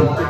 Amém.